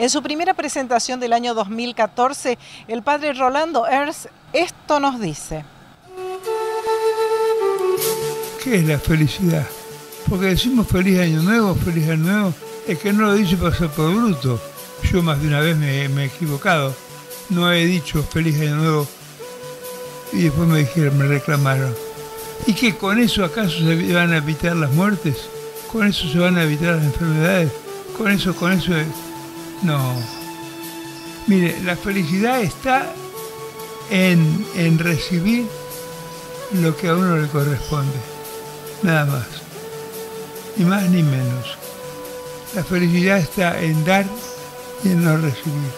En su primera presentación del año 2014, el padre Rolando Ers esto nos dice. ¿Qué es la felicidad? Porque decimos feliz año nuevo, feliz año nuevo, es que no lo dice para ser por bruto. Yo más de una vez me, me, he equivocado. No he dicho feliz año nuevo y después me dijeron, me reclamaron. ¿Y que con eso acaso se van a evitar las muertes? ¿Con eso se van a evitar las enfermedades? ¿Con eso, con eso? No. Mire, la felicidad está en, en recibir lo que a uno le corresponde. Nada más. Ni más ni menos. La felicidad está en dar y en no recibir.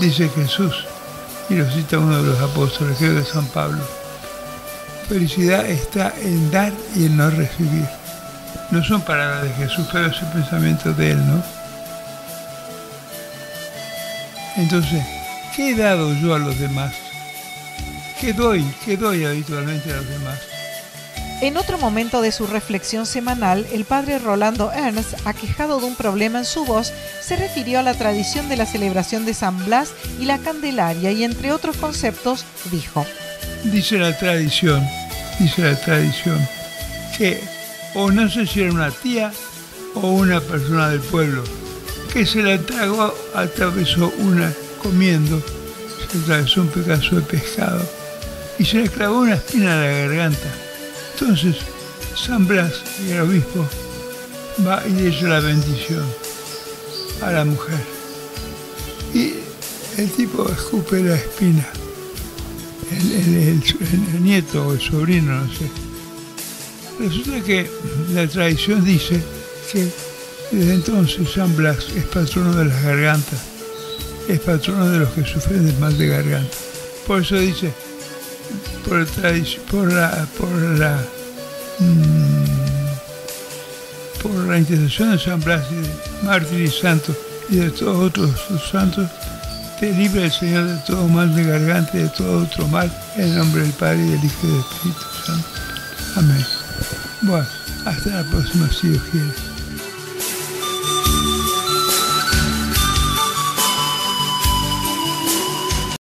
Dice Jesús, y lo cita uno de los apóstoles, creo de San Pablo. Felicidad está en dar y en no recibir. No son palabras de Jesús, pero es el pensamiento de Él, ¿no? Entonces, ¿qué he dado yo a los demás? ¿Qué doy? ¿Qué doy habitualmente a los demás? En otro momento de su reflexión semanal, el padre Rolando Ernst, aquejado de un problema en su voz, se refirió a la tradición de la celebración de San Blas y la Candelaria y entre otros conceptos dijo. Dice la tradición, dice la tradición, que o no sé si era una tía o una persona del pueblo, que se la tragó, atravesó una comiendo, se atravesó un pedazo de pescado y se le clavó una espina a la garganta entonces, San Blas y el obispo va y le la bendición a la mujer. Y el tipo escupe la espina. El, nieto o el sobrino, no sé. Resulta que la tradición dice que desde entonces San Blas es patrono de las gargantas, es patrono de los que sufren de mal de garganta. Por eso dice, por, la, por mm, intercesión de San Blas y de Mártir y Santo y de todos otros santos, te libre el Señor de todo mal de garganta y de todo otro mal, en nombre del Padre y del Hijo y del Espíritu Santo. Amén. Bueno, hasta la próxima, si Dios quiere.